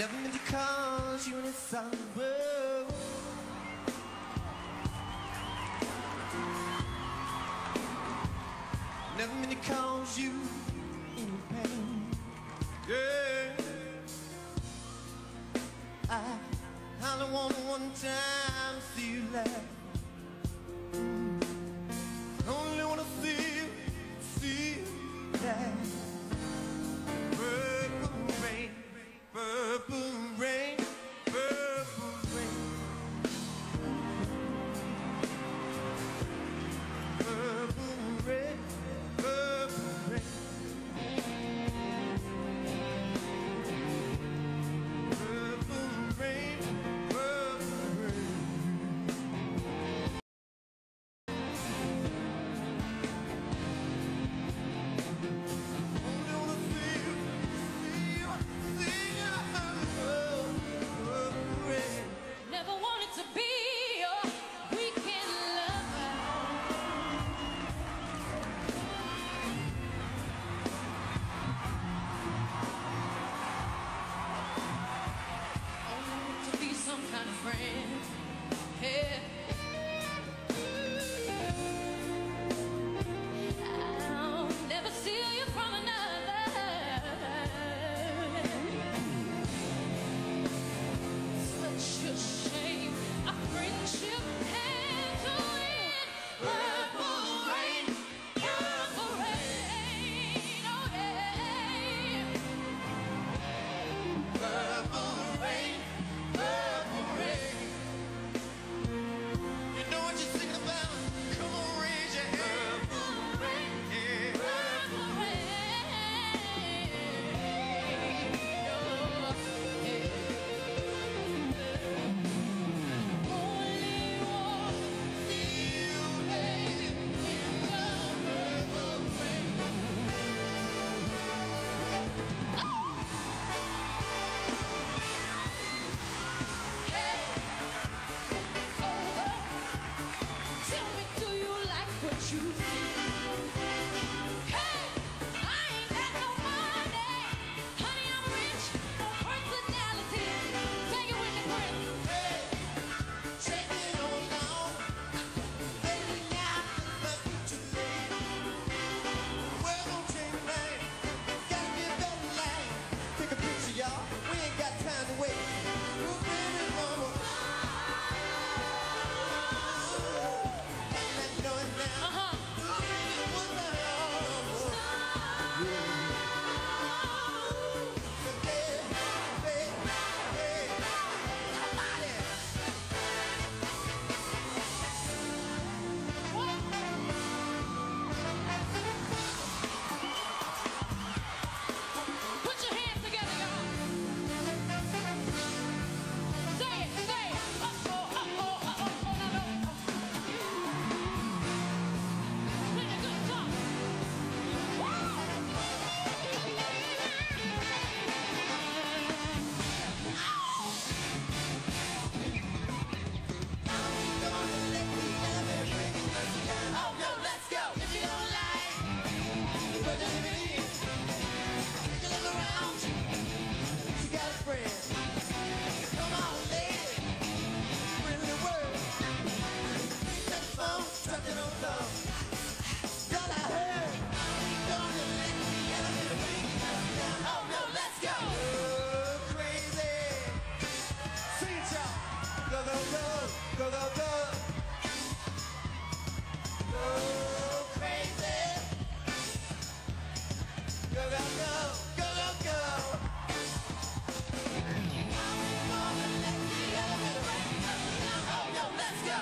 Never meant to cause you any sorrow Never meant to cause you any pain. Yeah, I only want one time to see you laugh. friends. Hey. go, go, go, go, go. Go crazy. Go, go, go, go, go, go. Let's go.